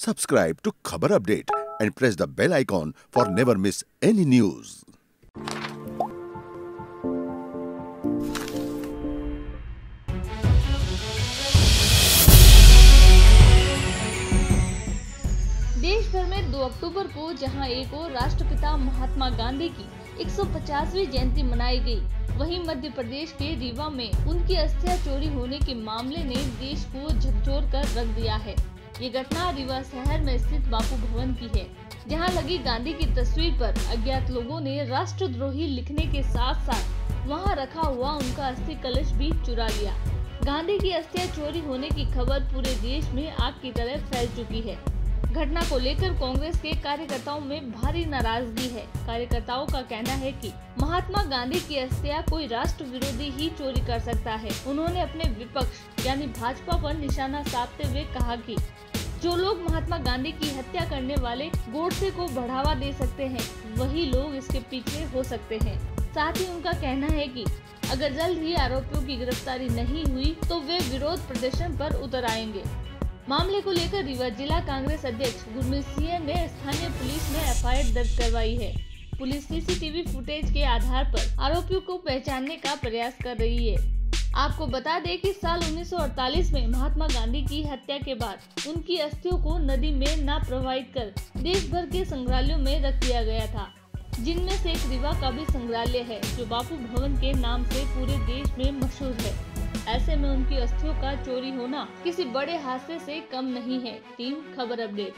Subscribe to Khabar Update and press the bell icon for never miss any news. देश भर में 2 अक्टूबर को जहाँ एक और राष्ट्रपिता महात्मा गांधी की 150वीं जयंती मनाई गई, वहीं मध्य प्रदेश के रीवा में उनकी अस्थियाँ चोरी होने के मामले ने देश को झकझोर कर रख दिया है ये घटना रीवा शहर में स्थित बापू भवन की है, जहाँ लगी गांधी की तस्वीर पर अज्ञात लोगों ने राष्ट्रद्रोही लिखने के साथ साथ वहाँ रखा हुआ उनका अस्थि कलश भी चुरा लिया। गांधी की अस्थियाँ चोरी होने की खबर पूरे देश में आग की तरह फैल चुकी है। घटना को लेकर कांग्रेस के कार्यकर्ताओं में भारी नाराज़गी है। कार्यकर्ताओं का कहना है कि महात्मा गांधी की अस्थियाँ कोई राष्ट्र विरोधी ही चोरी कर सकता है। उन्होंने अपने विपक्ष, यानी भाजपा पर निशाना साधते हुए कहा कि जो लोग महात्मा गांधी की हत्या करने वाले गोडसे को बढ़ावा दे सकते हैं, वही लोग इसके पीछे हो सकते हैं। साथ ही उनका कहना है कि अगर जल्द ही आरोपियों की गिरफ्तारी नहीं हुई तो वे विरोध प्रदर्शन पर उतर आएँगे। मामले को लेकर रीवा जिला कांग्रेस अध्यक्ष गुरमीत सिंह ने स्थानीय पुलिस में एफआईआर दर्ज करवाई है। पुलिस सीसीटीवी फुटेज के आधार पर आरोपियों को पहचानने का प्रयास कर रही है। आपको बता दें कि साल 1948 में महात्मा गांधी की हत्या के बाद उनकी अस्थियों को नदी में न प्रवाहित कर देश भर के संग्रहालयों में रख दिया गया था। जिनमें से एक रीवा का भी संग्रहालय है, जो बापू भवन के नाम से पूरे देश में मशहूर है। ऐसे में उनकी अस्थियों का चोरी होना किसी बड़े हादसे से कम नहीं है टीम खबर अपडेट।